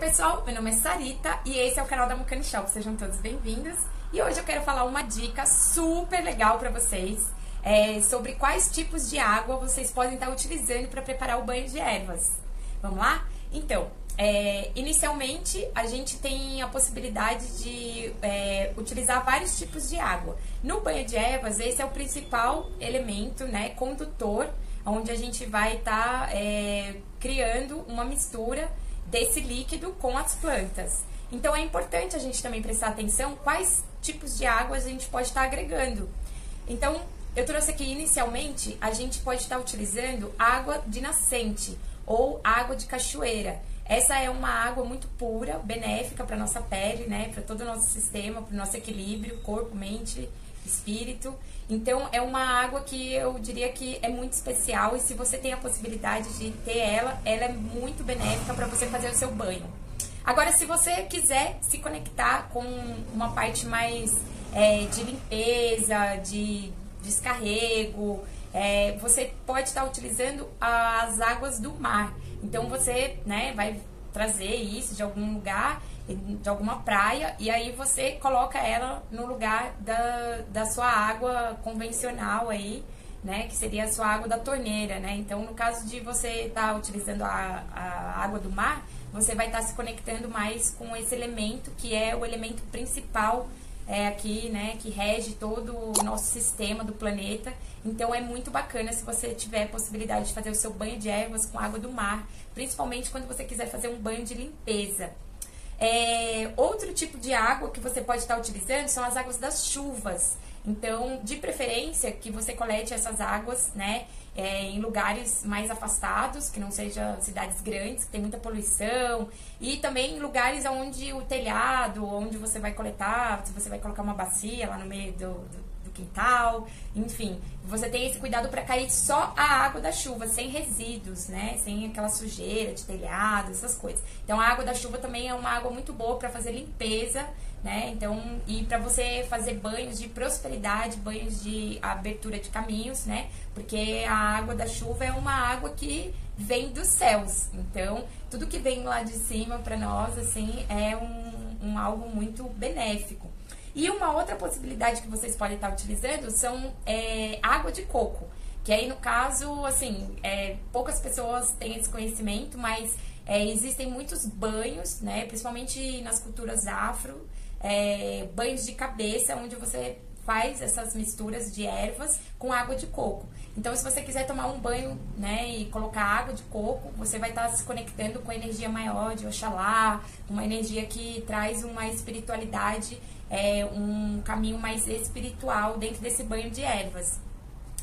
pessoal, meu nome é Sarita e esse é o canal da Mucani Shop. Sejam todos bem-vindos. E hoje eu quero falar uma dica super legal para vocês é, sobre quais tipos de água vocês podem estar utilizando para preparar o banho de ervas. Vamos lá? Então, é, inicialmente a gente tem a possibilidade de é, utilizar vários tipos de água. No banho de ervas, esse é o principal elemento, né, condutor, onde a gente vai estar tá, é, criando uma mistura desse líquido com as plantas. Então é importante a gente também prestar atenção quais tipos de água a gente pode estar agregando. Então, eu trouxe aqui inicialmente, a gente pode estar utilizando água de nascente ou água de cachoeira. Essa é uma água muito pura, benéfica para nossa pele, né, para todo o nosso sistema, para o nosso equilíbrio, corpo, mente espírito. Então é uma água que eu diria que é muito especial e se você tem a possibilidade de ter ela, ela é muito benéfica para você fazer o seu banho. Agora, se você quiser se conectar com uma parte mais é, de limpeza, de descarrego, é, você pode estar utilizando as águas do mar. Então você né, vai trazer isso de algum lugar de alguma praia e aí você coloca ela no lugar da, da sua água convencional aí, né? Que seria a sua água da torneira, né? Então, no caso de você estar tá utilizando a, a água do mar, você vai estar tá se conectando mais com esse elemento que é o elemento principal é, aqui, né? Que rege todo o nosso sistema do planeta. Então, é muito bacana se você tiver a possibilidade de fazer o seu banho de ervas com água do mar, principalmente quando você quiser fazer um banho de limpeza. É, outro tipo de água que você pode estar utilizando são as águas das chuvas. Então, de preferência que você colete essas águas, né, é, em lugares mais afastados, que não sejam cidades grandes, que tem muita poluição, e também em lugares onde o telhado, onde você vai coletar, se você vai colocar uma bacia lá no meio do, do do quintal, enfim, você tem esse cuidado para cair só a água da chuva, sem resíduos, né? Sem aquela sujeira de telhado, essas coisas. Então a água da chuva também é uma água muito boa para fazer limpeza, né? Então, e para você fazer banhos de prosperidade, banhos de abertura de caminhos, né? Porque a água da chuva é uma água que vem dos céus. Então, tudo que vem lá de cima para nós, assim, é um, um algo muito benéfico. E uma outra possibilidade que vocês podem estar utilizando são é, água de coco. Que aí, no caso, assim, é, poucas pessoas têm esse conhecimento, mas é, existem muitos banhos, né? Principalmente nas culturas afro, é, banhos de cabeça, onde você faz essas misturas de ervas com água de coco. Então, se você quiser tomar um banho, né, e colocar água de coco, você vai estar se conectando com a energia maior de Oxalá, uma energia que traz uma espiritualidade é, um caminho mais espiritual dentro desse banho de ervas.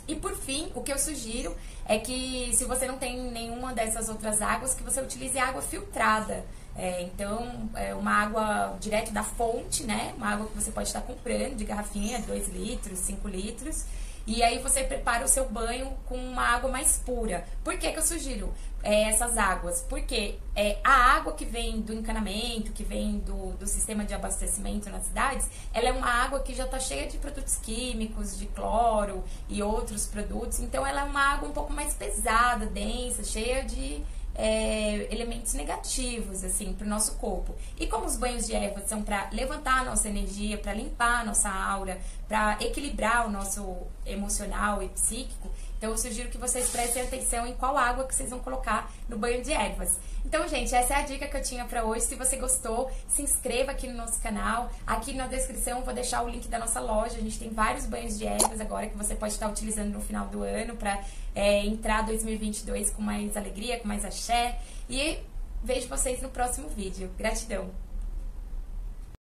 E por fim, o que eu sugiro é que se você não tem nenhuma dessas outras águas, que você utilize água filtrada. É, então, é uma água direto da fonte, né? Uma água que você pode estar comprando de garrafinha, 2 litros, 5 litros. E aí você prepara o seu banho com uma água mais pura. Por que, que eu sugiro é, essas águas? Porque é, a água que vem do encanamento, que vem do, do sistema de abastecimento nas cidades, ela é uma água que já está cheia de produtos químicos, de cloro e outros produtos. Então ela é uma água um pouco mais pesada, densa, cheia de é, elementos negativos assim para o nosso corpo. E como os banhos de ervas são para levantar a nossa energia, para limpar a nossa aura, para equilibrar o nosso emocional e psíquico, então eu sugiro que vocês prestem atenção em qual água que vocês vão colocar no banho de ervas. Então, gente, essa é a dica que eu tinha para hoje. Se você gostou, se inscreva aqui no nosso canal. Aqui na descrição eu vou deixar o link da nossa loja. A gente tem vários banhos de ervas agora que você pode estar utilizando no final do ano para é, entrar 2022 com mais alegria, com mais axé. E vejo vocês no próximo vídeo. Gratidão!